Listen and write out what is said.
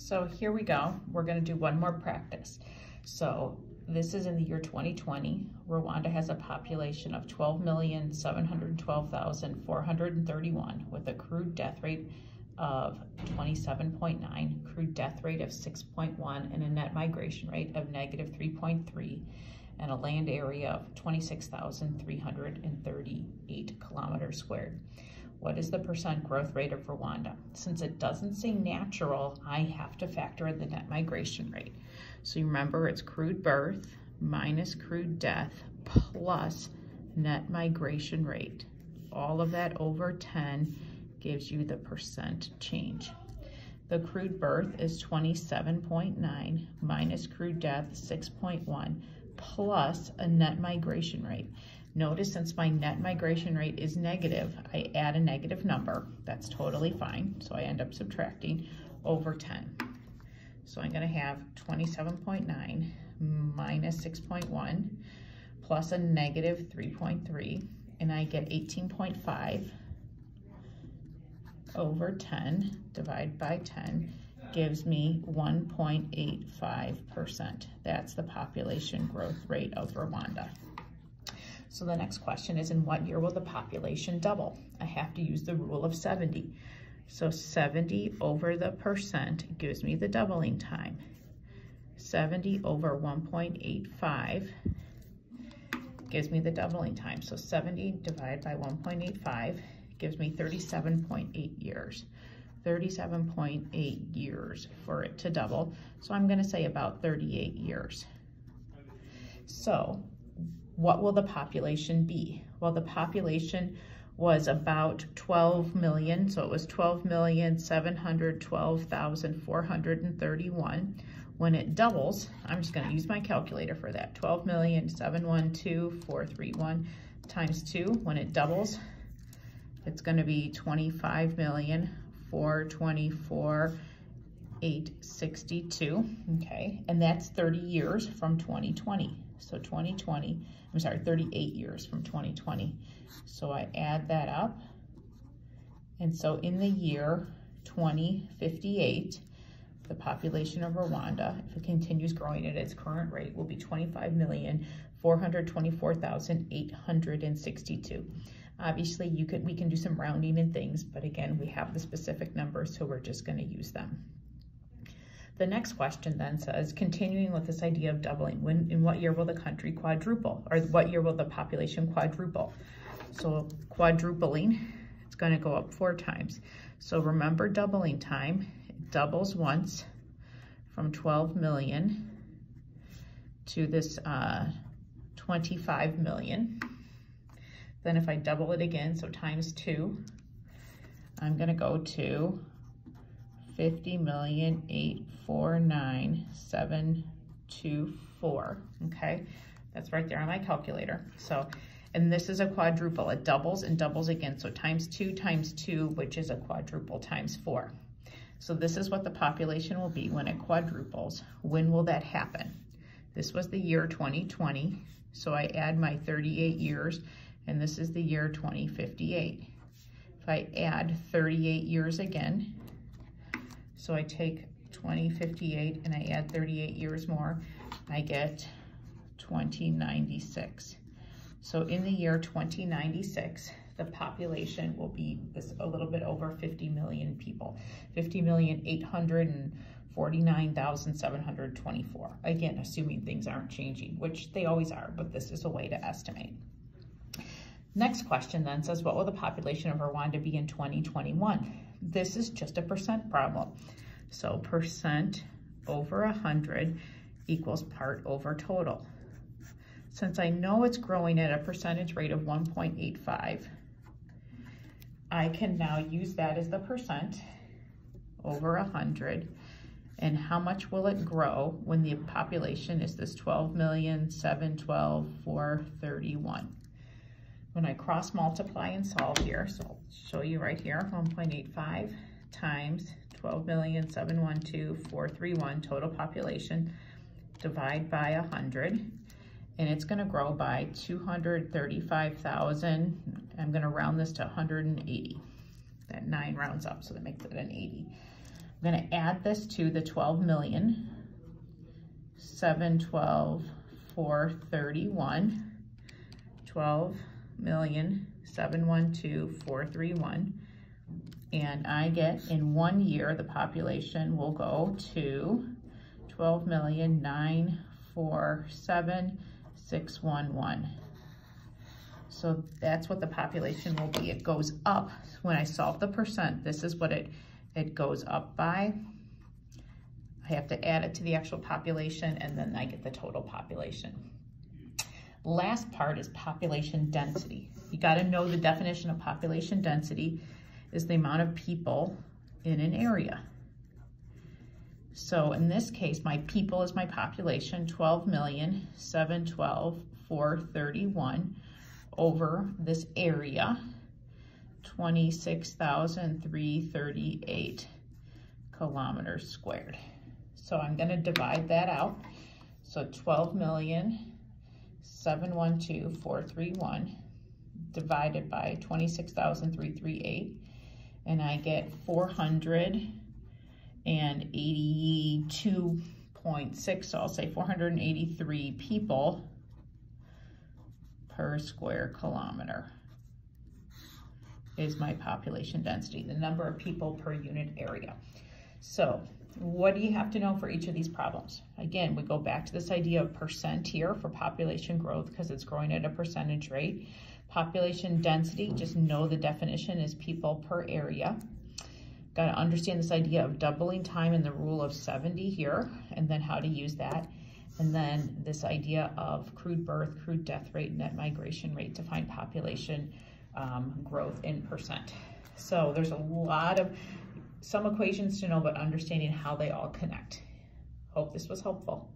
So here we go. We're gonna do one more practice. So this is in the year 2020. Rwanda has a population of 12,712,431 with a crude death rate of 27.9, crude death rate of 6.1, and a net migration rate of negative 3.3, and a land area of 26,338 kilometers squared. What is the percent growth rate of Rwanda? Since it doesn't say natural, I have to factor in the net migration rate. So you remember it's crude birth minus crude death plus net migration rate. All of that over 10 gives you the percent change. The crude birth is 27.9 minus crude death 6.1 plus a net migration rate. Notice since my net migration rate is negative, I add a negative number. That's totally fine. So I end up subtracting over 10. So I'm gonna have 27.9 minus 6.1 plus a negative 3.3, and I get 18.5 over 10 divided by 10 gives me 1.85%. That's the population growth rate of Rwanda. So the next question is, in what year will the population double? I have to use the rule of 70. So 70 over the percent gives me the doubling time. 70 over 1.85 gives me the doubling time. So 70 divided by 1.85 gives me 37.8 years. 37.8 years for it to double. So I'm gonna say about 38 years. So what will the population be? Well, the population was about 12 million, so it was 12,712,431. When it doubles, I'm just gonna use my calculator for that, 12,712,431 times two. When it doubles, it's gonna be 25,424,862, okay? And that's 30 years from 2020. So 2020, I'm sorry, 38 years from 2020. So I add that up. And so in the year 2058, the population of Rwanda, if it continues growing at its current rate, will be 25,424,862. Obviously, you could we can do some rounding and things, but again, we have the specific numbers, so we're just going to use them. The next question then says, continuing with this idea of doubling, when in what year will the country quadruple? Or what year will the population quadruple? So quadrupling, it's going to go up four times. So remember doubling time, it doubles once from 12 million to this uh, 25 million. Then if I double it again, so times two, I'm going to go to fifty million eight four nine seven two four. Okay, that's right there on my calculator. So, and this is a quadruple. It doubles and doubles again. So times two times two, which is a quadruple times four. So this is what the population will be when it quadruples. When will that happen? This was the year 2020. So I add my 38 years, and this is the year 2058. If I add 38 years again, so I take 2058 and I add 38 years more, I get 2096. So in the year 2096, the population will be this a little bit over 50 million people. 50 million 849,724. Again, assuming things aren't changing, which they always are, but this is a way to estimate. Next question then says, what will the population of Rwanda be in 2021? This is just a percent problem. So percent over 100 equals part over total. Since I know it's growing at a percentage rate of 1.85, I can now use that as the percent over 100. And how much will it grow when the population is this 12,712,431? When I cross multiply and solve here, so I'll show you right here, 1.85 times 12,712,431 total population, divide by 100, and it's gonna grow by 235,000. I'm gonna round this to 180. That nine rounds up, so that makes it an 80. I'm gonna add this to the 12 million, 712, 431, 12 million, 712, 431. And I get in one year, the population will go to twelve million nine four seven six one one. So that's what the population will be. It goes up. When I solve the percent, this is what it, it goes up by. I have to add it to the actual population and then I get the total population. Last part is population density. You gotta know the definition of population density is the amount of people in an area. So in this case, my people is my population, 12 million, 712, 431 over this area, 26,338 kilometers squared. So I'm gonna divide that out. So 12 million, 712,431 divided by 26,338 and I get 482.6, so I'll say 483 people per square kilometer is my population density, the number of people per unit area. So what do you have to know for each of these problems? Again, we go back to this idea of percent here for population growth because it's growing at a percentage rate. Population density, just know the definition is people per area. Got to understand this idea of doubling time and the rule of 70 here, and then how to use that. And then this idea of crude birth, crude death rate, net migration rate to find population um, growth in percent. So there's a lot of, some equations to know, but understanding how they all connect. Hope this was helpful.